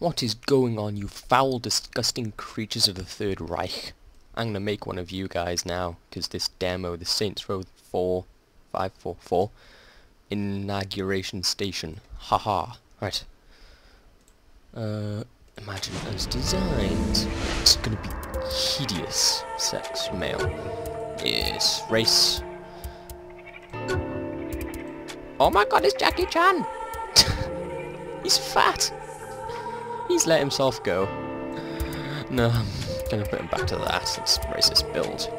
What is going on, you foul, disgusting creatures of the Third Reich? I'm gonna make one of you guys now, because this demo, the Saints Row 4, 544, inauguration station. Haha. Right. Uh, imagine as designed. It's gonna be hideous. Sex, male. Yes, race. Oh my god, it's Jackie Chan! He's fat! He's let himself go. No, I'm gonna put him back to that. Let's raise this build.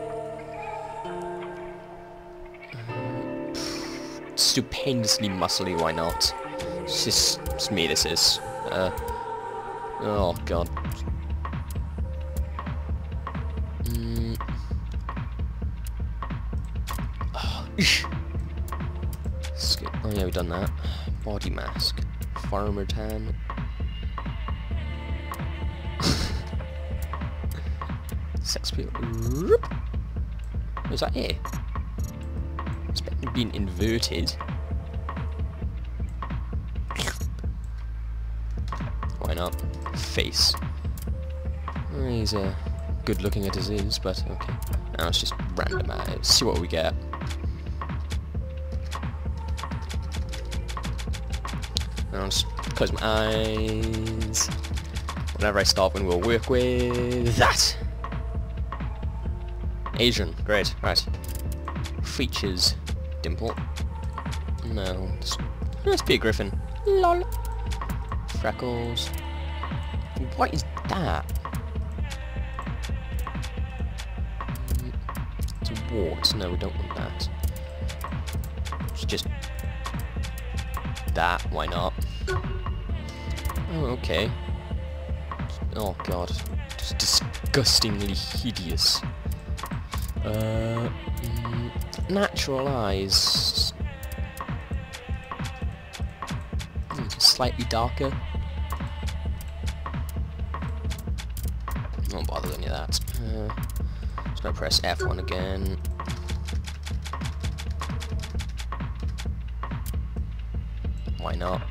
Stupendously muscly, why not? It's just it's me, this is. Uh, oh god. Mm. Oh yeah, we've done that. Body mask. Farmer tan. Sex appeal. Is that it? It's been inverted. Why not? Face. He's uh, good looking as it is, but okay. Now let's just randomize. See what we get. Now just close my eyes. Whenever I stop, and we'll work with that. Asian, great, right. Features, dimple. No, let's be a griffin. Lol. Freckles. What is that? It's a wart. No, we don't want that. It's just that. Why not? Oh, okay. Oh god, just disgustingly hideous. Uh, mm, natural eyes. Mm, slightly darker. Won't bother with any of that. Uh, just gonna press F1 again. Why not?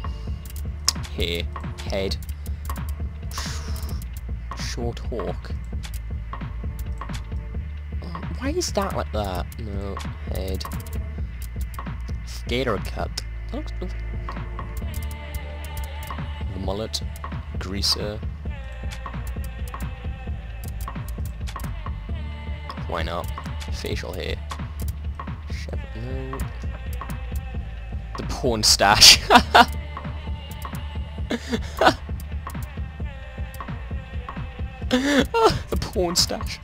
Here, head. Short hawk. Uh, why is that like that? No, head. Gator cut. That looks The mullet. Greaser. Why not? Facial hair. No. The porn stash. the porn stash.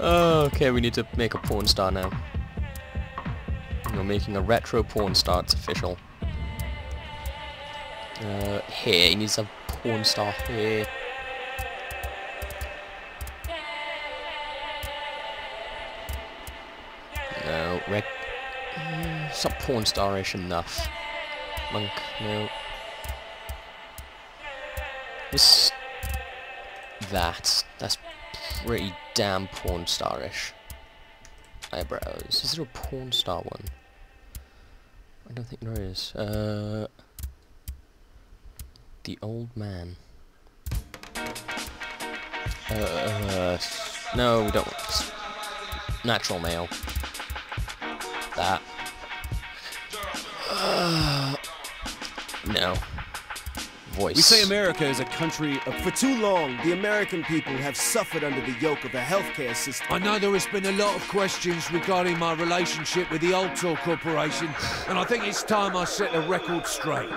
Oh, okay, we need to make a porn star now. We're making a retro porn star, it's official. Uh, here, he needs a porn star here. No. Mm, it's not porn starish enough. Monk, no. This... That. That's pretty damn porn starish. Eyebrows. Is there a porn star one? I don't think there is. Uh, the old man. Uh, no, we don't. Natural male. That. Uh, no voice. We say America is a country of, for too long, the American people have suffered under the yoke of a healthcare system. I know there has been a lot of questions regarding my relationship with the Ultor Corporation, and I think it's time I set the record straight.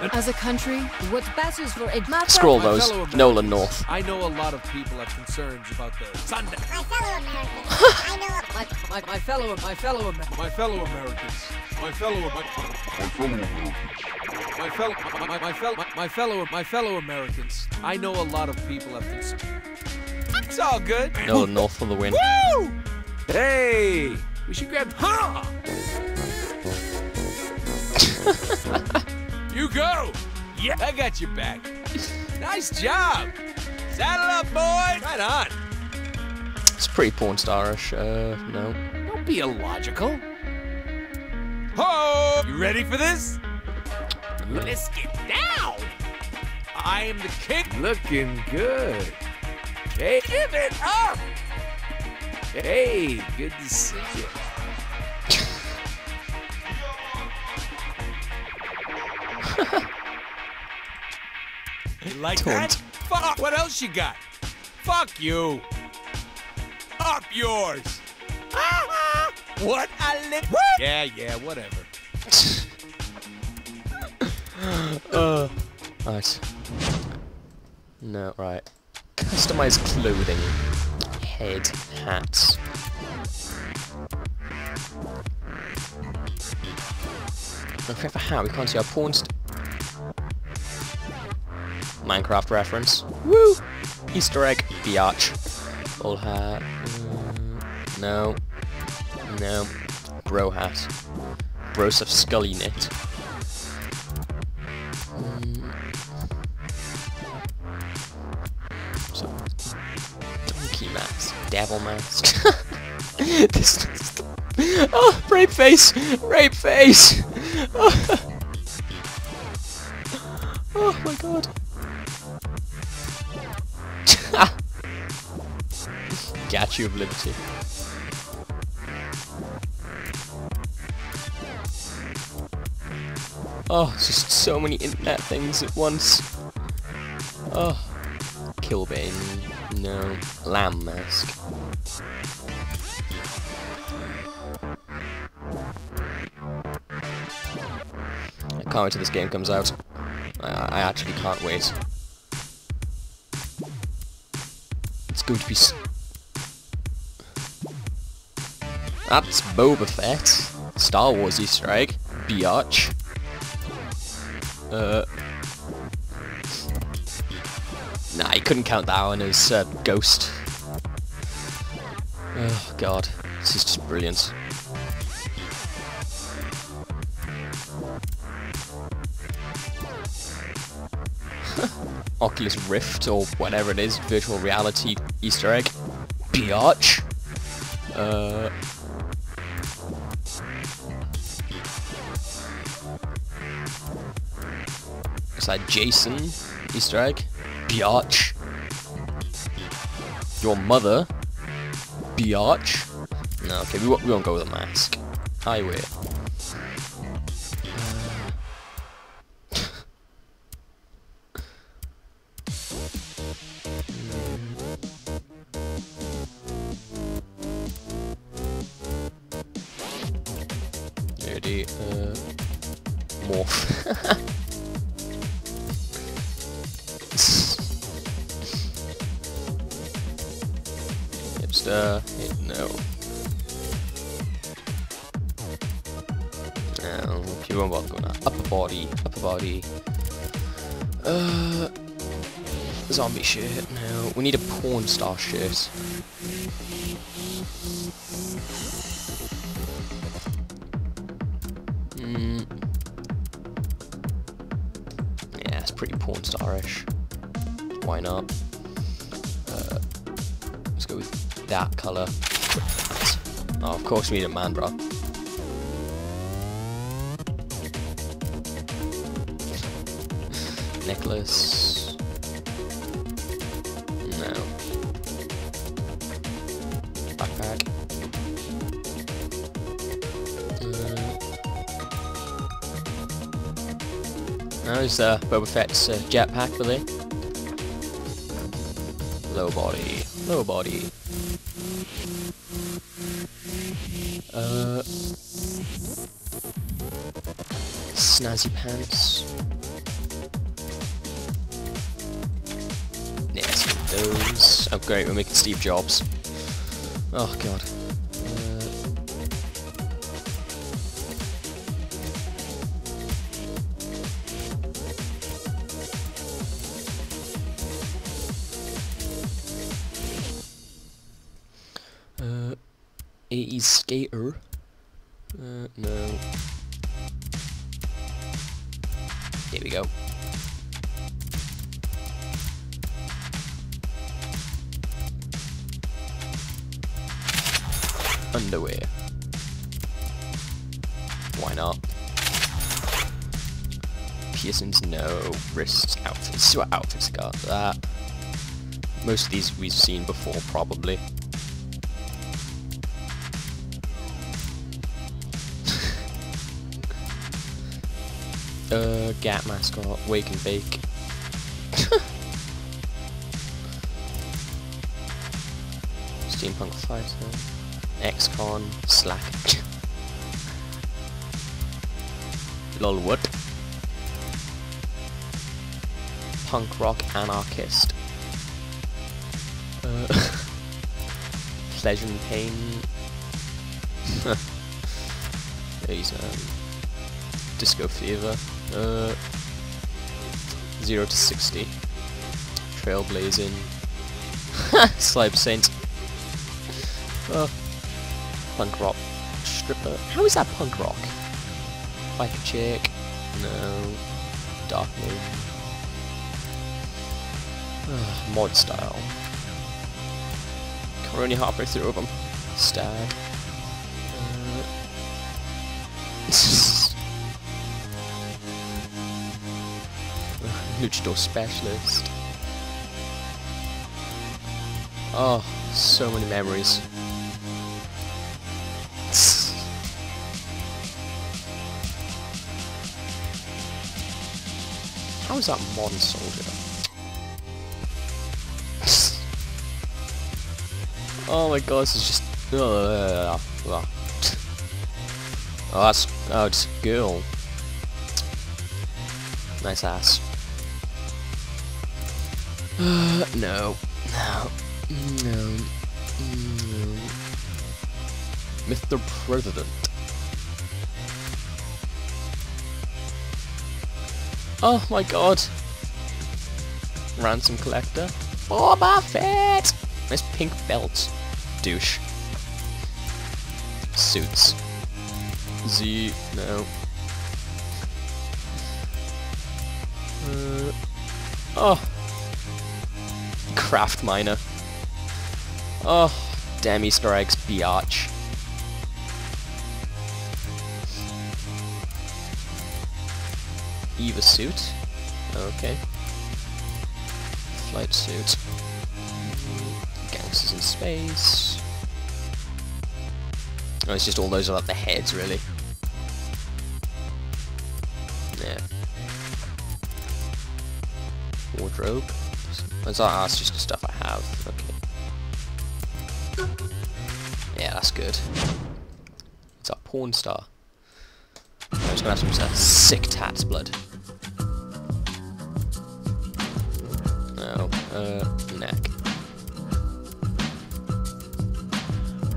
As a country, what passes for a matter Scroll those. Nolan North. I know a lot of people have concerns about the Sunday. My fellow Americans, I know my, my, my fellow my fellow my fellow Americans, my fellow my, my fellow Americans. My fellow, my, my, my, fellow, my, my fellow, my fellow Americans. I know a lot of people have concerns. It's all good. No, north for the win. Woo! Hey, we should grab. Huh? you go. Yeah, I got your back. Nice job. Saddle up, boy. Right on. It's pretty porn starish. Uh, no. Don't be illogical. Ho! You ready for this? Let's get down. I am the king. Looking good. Hey, give it up! Hey, good to see you. You like Taunt. that? Fuck. What else you got? Fuck you. Up yours. what a lip. Yeah, yeah, whatever. Uh, right. No, right. Customize clothing. Head, hats. If we have a hat, we can't see our pawn st- Minecraft reference. Woo! Easter egg, biatch. Full hat. mm, no. No. Bro hat. Broseph Scully knit. So, donkey mask, devil mask. this, this, oh, rape face, rape face. Oh, my god. Statue of Liberty. Oh, just so many internet things at once. Oh. Killbane. No. Lamb mask. I can't wait till this game comes out. I, I actually can't wait. It's going to be... That's Boba Fett. Star Wars Easter egg. Biatch. Uh... Nah, you couldn't count that one as uh, Ghost. Oh god, this is just brilliant. Oculus Rift or whatever it is, virtual reality Easter egg. Biatch. Uh, is Jason Easter egg? Biatch. Your mother? Biatch. No, okay, we, won't- we won't go with a mask. Highway. No, you won't bother. Upper body. Upper body. Uh, zombie shirt. No, we need a porn star shirt. Hmm. Yeah, it's pretty porn star-ish. Why not? Uh, let's go with that colour. Oh, of course we need a man bra. Necklace. No. Backpack. Uh, no, it's uh, Boba Fett's uh, jetpack, really. Low body. Low body. Uh, snazzy pants. Those. Oh great, we're making Steve Jobs. Oh god. Uh, 80s skater. Uh, no. Here we go. Underwear. Why not? piercings, no. Wrists, outfits. See what outfits got. That. Most of these we've seen before, probably. uh, Gat mascot, wake and bake. Steampunk fighter, XCon, Slack. Lol, what? Punk rock anarchist. Uh, pleasure and pain. He's um, disco fever. Uh, zero to sixty. Trailblazing. Slibe Saint. Uh, punk rock stripper. How is that punk rock? Biker chick. No. Dark mode. Uh, mod style. Only halfway through of them. Stag. Uh, Luchador specialist. Oh, so many memories. How is that modern soldier? oh my god, this is just... Uh, oh, that's... Oh, it's a girl. Nice ass. Uh, no. No. No. No. Mr. President. Oh my god. Ransom collector. Boba Fett! Nice pink belt. Douche. Suits. Z. No. Uh, oh. Craft miner. Oh. Damn Easter eggs, biatch. Eva suit. Okay. Flight suit. Gangsters in space. Oh, it's just all those are about the heads, really. Yeah. Wardrobe. That's, that's just the stuff I have. Okay. Yeah, that's good. It's our porn star. I'm just gonna have some uh, sick tats blood. No, uh, neck.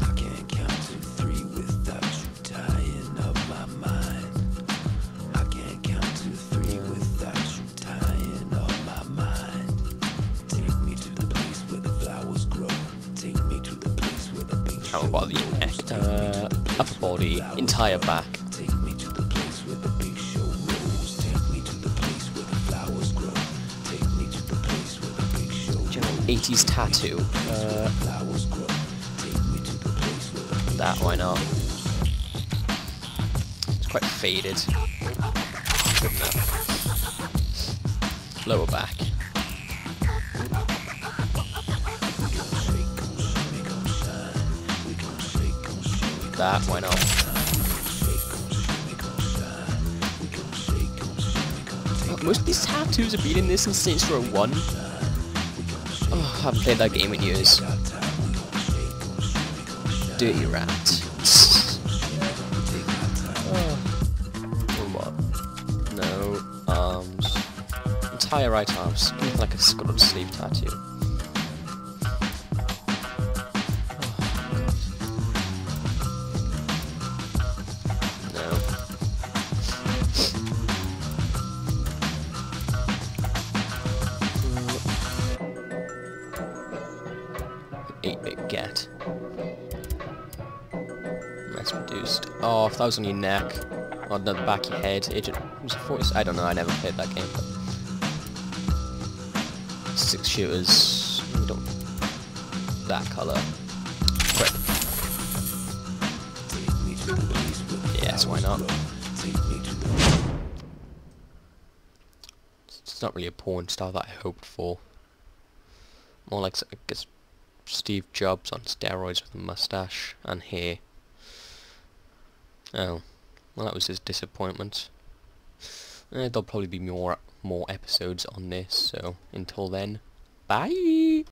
I can't count to three without you tying up my mind. I can't count to three without you tying up my mind. Take me to the place where the flowers grow. Take me to the place where the pink How about the neck? Uh, upper body, entire back. 80s tattoo. Uh, Flowers grow. Take me to the place where the big that, why not? It's quite faded. Lower back. That, why not? Oh, Most of these tattoos have been in this since Saints Row 1. Oh, I haven't played that game in years. Dirty rat. oh. What? No. Arms. Entire right arms. Like a scalloped sleeve tattoo. Oh, if that was on your neck. Or the back of your head. Agent was it 40? I don't know, I never played that game, six shooters. We don't that colour. Quick. Yes, why not? It's not really a porn star that I hoped for. More like, I guess, Steve Jobs on steroids with a mustache and hair. Oh, well that was his disappointment. Eh, there'll probably be more more episodes on this, so until then, bye!